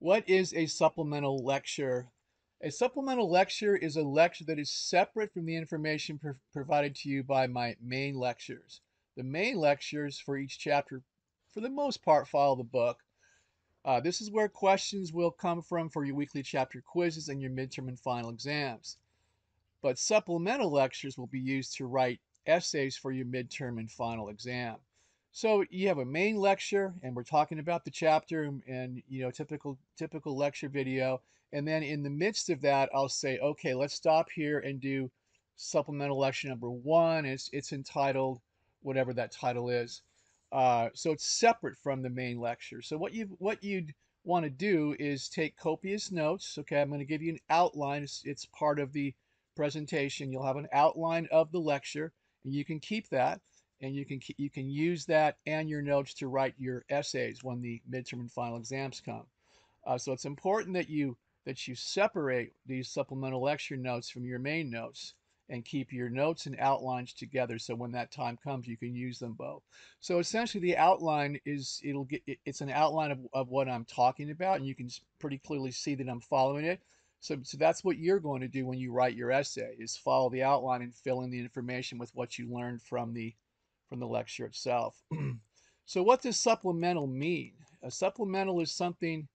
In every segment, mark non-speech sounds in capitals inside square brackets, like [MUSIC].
What is a supplemental lecture? A supplemental lecture is a lecture that is separate from the information pr provided to you by my main lectures. The main lectures for each chapter, for the most part, follow the book. Uh, this is where questions will come from for your weekly chapter quizzes and your midterm and final exams. But supplemental lectures will be used to write essays for your midterm and final exam. So you have a main lecture, and we're talking about the chapter and, and, you know typical typical lecture video. And then in the midst of that, I'll say, okay, let's stop here and do supplemental lecture number one. It's it's entitled whatever that title is. Uh, so it's separate from the main lecture. So what you what you'd want to do is take copious notes. Okay, I'm going to give you an outline. It's, it's part of the presentation. You'll have an outline of the lecture, and you can keep that and you can you can use that and your notes to write your essays when the midterm and final exams come. Uh, so it's important that you that you separate these supplemental lecture notes from your main notes and keep your notes and outlines together so when that time comes you can use them both. So essentially the outline is it'll get it's an outline of, of what I'm talking about and you can pretty clearly see that I'm following it. So, so that's what you're going to do when you write your essay is follow the outline and fill in the information with what you learned from the from the lecture itself. [CLEARS THROAT] so what does supplemental mean? A supplemental is something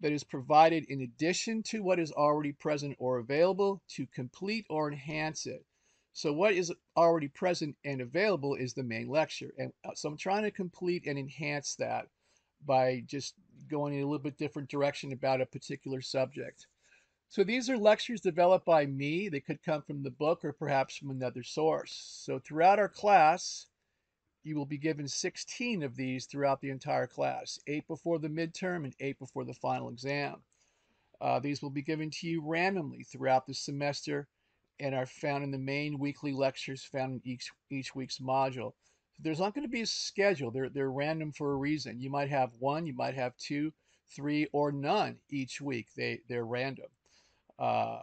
that is provided in addition to what is already present or available to complete or enhance it. So what is already present and available is the main lecture. And uh, so I'm trying to complete and enhance that by just going in a little bit different direction about a particular subject. So these are lectures developed by me. They could come from the book or perhaps from another source. So throughout our class, you will be given 16 of these throughout the entire class, eight before the midterm and eight before the final exam. Uh, these will be given to you randomly throughout the semester and are found in the main weekly lectures found in each, each week's module. There's not going to be a schedule. They're, they're random for a reason. You might have one, you might have two, three, or none each week. They, they're random. Uh,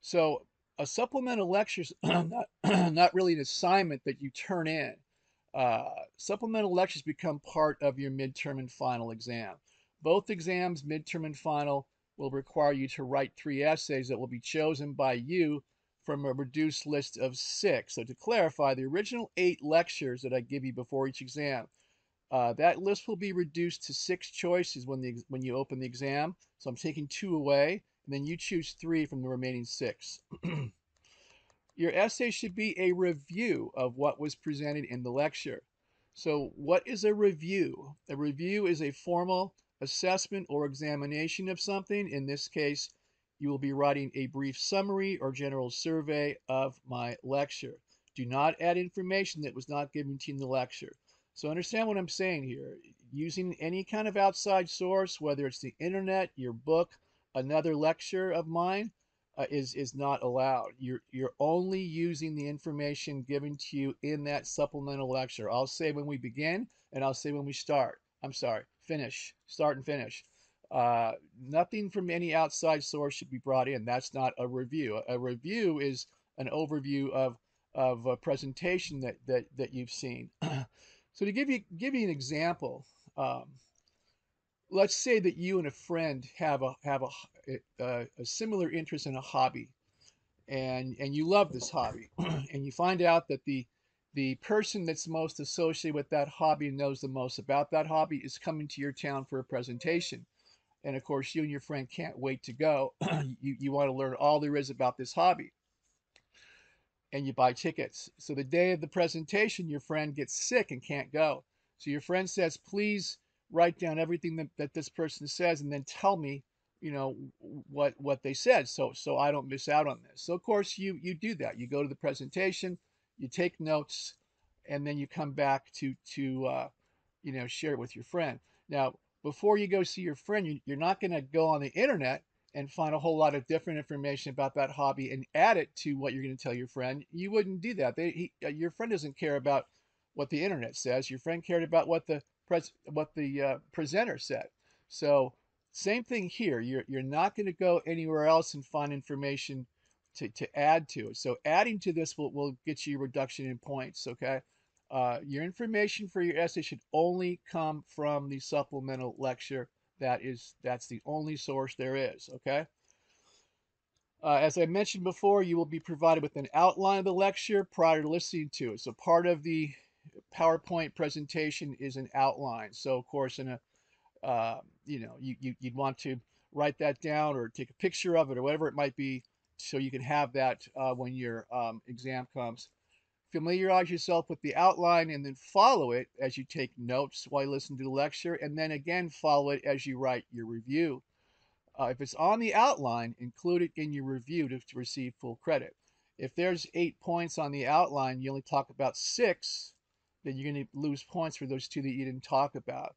so a supplemental lecture is [CLEARS THROAT] not, [CLEARS THROAT] not really an assignment that you turn in. Uh, supplemental lectures become part of your midterm and final exam. Both exams, midterm and final, will require you to write three essays that will be chosen by you from a reduced list of six. So to clarify, the original eight lectures that I give you before each exam, uh, that list will be reduced to six choices when the when you open the exam. So I'm taking two away, and then you choose three from the remaining six. [CLEARS THROAT] Your essay should be a review of what was presented in the lecture. So what is a review? A review is a formal assessment or examination of something. In this case, you will be writing a brief summary or general survey of my lecture. Do not add information that was not given to you in the lecture. So understand what I'm saying here. Using any kind of outside source, whether it's the internet, your book, another lecture of mine, uh, is is not allowed. You're you're only using the information given to you in that supplemental lecture. I'll say when we begin, and I'll say when we start. I'm sorry, finish, start and finish. Uh, nothing from any outside source should be brought in. That's not a review. A, review is an overview of of a presentation that that that you've seen. [CLEARS THROAT] so to give you give you an example. Um, let's say that you and a friend have a have a, a, a similar interest in a hobby and and you love this hobby [CLEARS THROAT] and you find out that the the person that's most associated with that hobby and knows the most about that hobby is coming to your town for a presentation. And of course you and your friend can't wait to go. [CLEARS THROAT] You, you want to learn all there is about this hobby. And you buy tickets. So the day of the presentation your friend gets sick and can't go. So your friend says please write down everything that, that this person says and then tell me you know what what they said. So so i don't miss out on this. So of course you you do that. You go to the presentation you take notes and then you come back to to uh, you know share it with your friend. Now before you go see your friend you, you're not going to go on the internet and find a whole lot of different information about that hobby and add it to what you're going to tell your friend. You wouldn't do that. They, he, uh, your friend doesn't care about what the internet says. Your friend cared about what the pres- what the uh, presenter said. So same thing here. You're you're not going to go anywhere else and find information to, to add to it. So adding to this will, will get you reduction in points. Okay. Uh, your information for your essay should only come from the supplemental lecture that is that's the only source there is. Okay. Uh, as I mentioned before, you will be provided with an outline of the lecture prior to listening to it. So part of the PowerPoint presentation is an outline. So of course, in a uh, you know you, you would want to write that down or take a picture of it or whatever it might be, so you can have that uh, when your um, exam comes. Familiarize yourself with the outline and then follow it as you take notes while you listen to the lecture, and then again follow it as you write your review. Uh, if it's on the outline, include it in your review to, to receive full credit. If there's eight points on the outline, you only talk about six, then you're going to lose points for those two that you didn't talk about.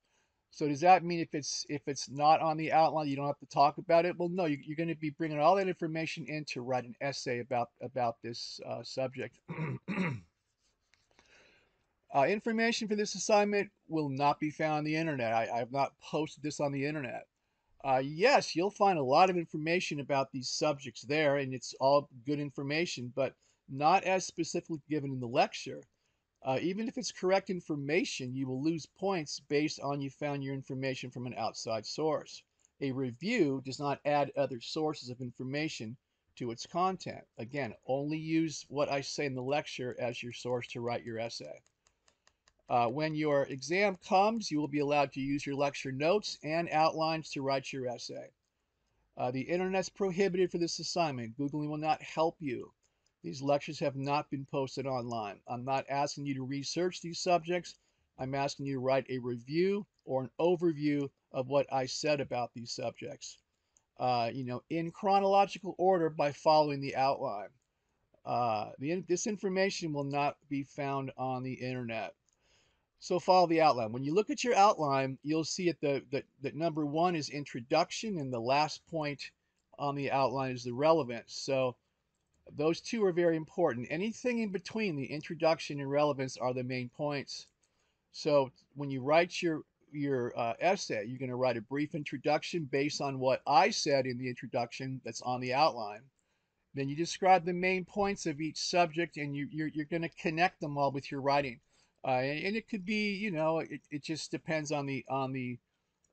So does that mean if it's if it's not on the outline, you don't have to talk about it? Well, no, you, are going to be bringing all that information in to write an essay about about this uh, subject. [CLEARS THROAT] uh, information for this assignment will not be found on the internet. I, I have not posted this on the internet. Uh, yes, you'll find a lot of information about these subjects there, and it's all good information, but not as specifically given in the lecture. Uh, even if it's correct information, you will lose points based on you found your information from an outside source. A review does not add other sources of information to its content. Again, only use what I say in the lecture as your source to write your essay. Uh, when your exam comes, you will be allowed to use your lecture notes and outlines to write your essay. Uh, the internet's prohibited for this assignment. Googling will not help you. These lectures have not been posted online. I'm not asking you to research these subjects. I'm asking you to write a review or an overview of what I said about these subjects. Uh, you know, in chronological order by following the outline. Uh, the, this information will not be found on the internet. So follow the outline. When you look at your outline, you'll see at the, that, that number one is introduction and the last point on the outline is the relevance. So those two are very important. Anything in between the introduction and relevance are the main points. So when you write your your uh, essay, you're going to write a brief introduction based on what I said in the introduction that's on the outline. Then you describe the main points of each subject, and you, you're, you're going to connect them all with your writing. Uh, and, and, it could be, you know, it, it just depends on the on the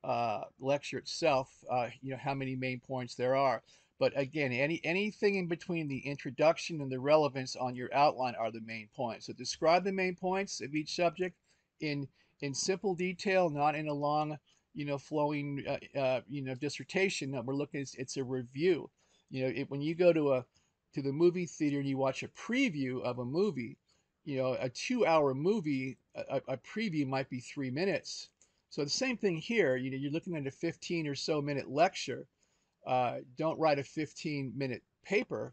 uh, lecture itself. Uh, you know how many main points there are. But again, any anything in between the introduction and the relevance on your outline are the main points. So describe the main points of each subject in in simple detail, not in a long, you know, flowing, uh, uh, you know, dissertation. We're looking. It's, it's a review. You know, it, when you go to a to the movie theater and you watch a preview of a movie, you know, a two-hour movie, a, a preview might be three minutes. So the same thing here. You know, you're looking at a 15 or so minute lecture uh, don't write a 15 minute paper.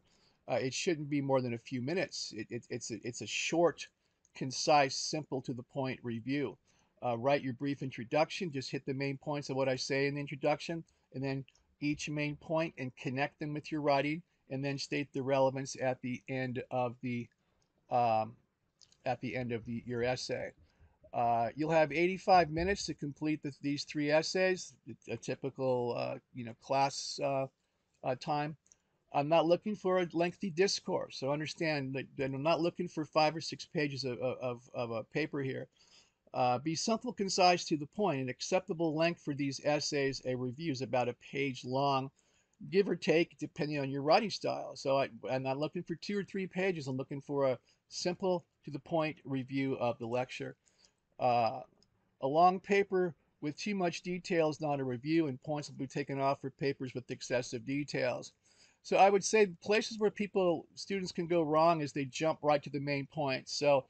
Uh, it shouldn't be more than a few minutes. It, it, it's, a, it's a short, concise, simple to the point review. Uh, write your brief introduction, just hit the main points of what I say in the introduction, and then each main point and connect them with your writing, and then state the relevance at the end of the um, at the end of the, your essay. Uh, you'll have 85 minutes to complete the, these three essays, a typical uh, you know class uh, uh, time. I'm not looking for a lengthy discourse, so understand that, I'm not looking for five or six pages of, of, of a paper here. Uh, be simple, concise, to the point. An acceptable length for these essays, a review is about a page long, give or take, depending on your writing style. So I, I'm not looking for two or three pages. I'm looking for a simple, to the point review of the lecture. Uh, a long paper with too much detail is not a review, and points will be taken off for papers with excessive details. So I would say places where people, students can go wrong is they jump right to the main point. So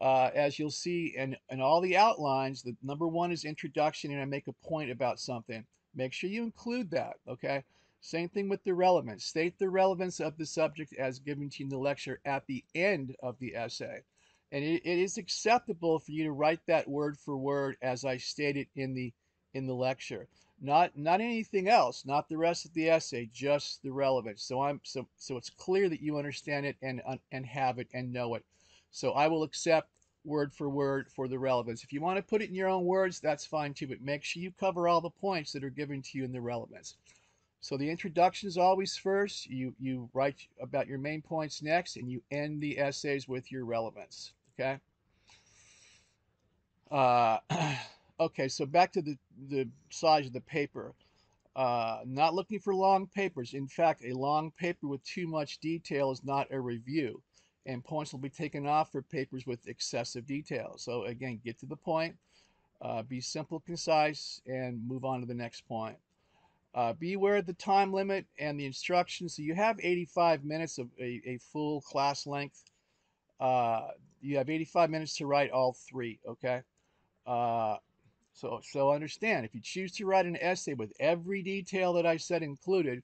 uh, as you'll see in, in all the outlines, the number one is introduction, and I make a point about something. Make sure you include that, okay? Same thing with the relevance. State the relevance of the subject as given to you in the lecture at the end of the essay. And it, it is acceptable for you to write that word for word as I stated in the in the lecture. Not not anything else, not the rest of the essay, just the relevance. So I'm so so it's clear that you understand it and and have it and know it. So I will accept word for word for the relevance. If you want to put it in your own words, that's fine too, but make sure you cover all the points that are given to you in the relevance. So the introduction is always first. You you write about your main points next, and you end the essays with your relevance. Okay. Uh, [CLEARS THROAT] Okay, so back to the, the size of the paper. Uh, not looking for long papers. In fact, a long paper with too much detail is not a review, and points will be taken off for papers with excessive detail. So again, get to the point, uh, be simple, concise, and move on to the next point. Uh, be aware of the time limit and the instructions. So you have 85 minutes of a, a full class length. You have 85 minutes to write all three, okay? Uh, so, so understand, if you choose to write an essay with every detail that I said included,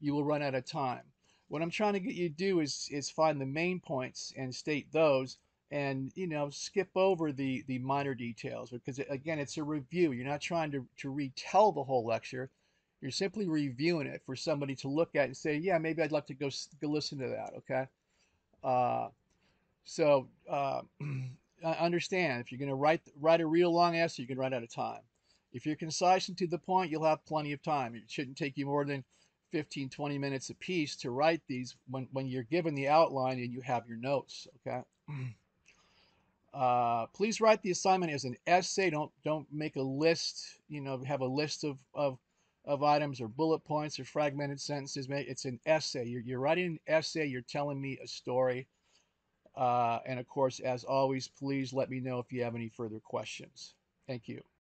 you will run out of time. What I'm trying to get you to do is, is find the main points and state those and, you know, skip over the, the minor details because, again, it's a review. You're not trying to, to retell the whole lecture. You're simply reviewing it for somebody to look at and say, yeah, maybe I'd like to go, go listen to that, okay? Uh, so uh, [CLEARS THROAT] understand, if you're going to write write a real long essay, you can run out of time. If you're concise and to the point, you'll have plenty of time. It shouldn't take you more than 15, 20 minutes a piece to write these when, when you're given the outline and you have your notes, okay? [CLEARS THROAT] Uh, please write the assignment as an essay. Don't don't make a list. You know, have a list of of of items or bullet points or fragmented sentences. It's an essay. You're, you're writing an essay. You're telling me a story. Uh, and of course, as always, please let me know if you have any further questions. Thank you.